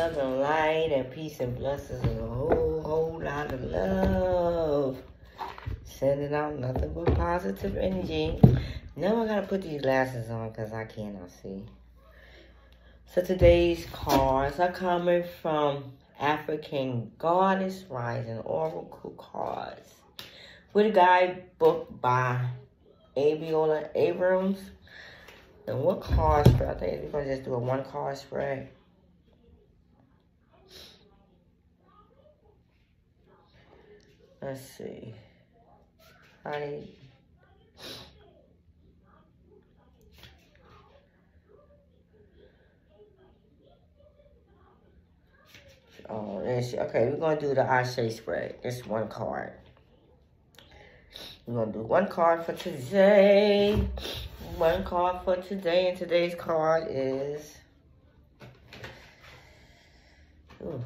love and light and peace and blessings and a whole, whole lot of love. Sending out nothing but positive energy. Now I gotta put these glasses on because I cannot see. So today's cards are coming from African Goddess Rising Oracle Cards with a guidebook by Abiola Abrams. And what card spread? I think we're gonna just do a one card spread. Let's see. I Oh, okay, we're gonna do the Ashe spread. It's one card. We're gonna do one card for today. One card for today, and today's card is ooh,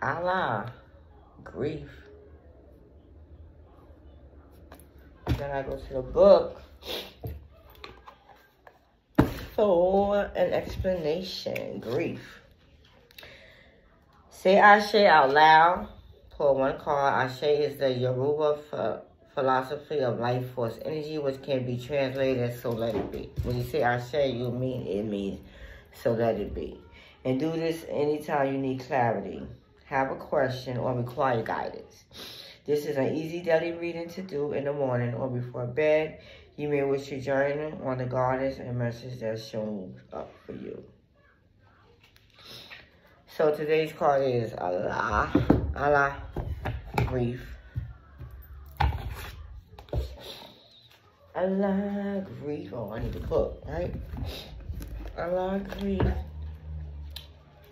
Ala grief. Then I go to the book for an explanation. Grief. Say Ashe out loud. Pull one card. Ashe is the Yoruba philosophy of life force energy, which can be translated so let it be. When you say Ashe, you mean it means so let it be. And do this anytime you need clarity, have a question, or require guidance. This is an easy daily reading to do in the morning or before bed. You may wish to journal on the guidance and message that's shown up for you. So today's card is Ala, Ala, grief. Ala, grief. Oh, I need to book, right? Ala, grief.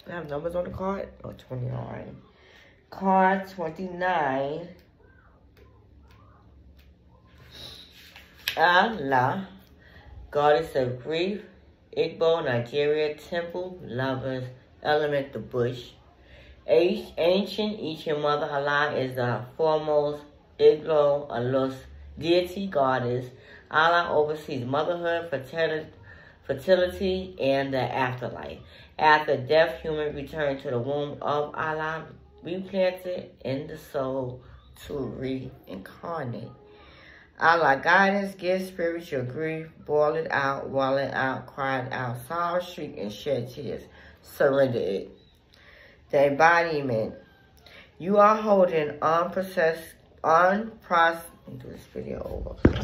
I have numbers on the card? Oh, 29. Card 29 Ala, goddess of grief, Igbo, Nigeria, temple, lovers, element, the bush. Ancient Ichi Mother Ala is the foremost Igbo Alusi deity goddess. Ala oversees motherhood, fertility, fertility, and the afterlife. After death, human return to the womb of Ala, replanted in the soul to reincarnate. Ala guidance, give spiritual grief, boil it out, wall it out, cry it out, sorrow, shriek, and shed tears. Surrender it. The embodiment. You are holding unprocessed, unprocessed, do this video over.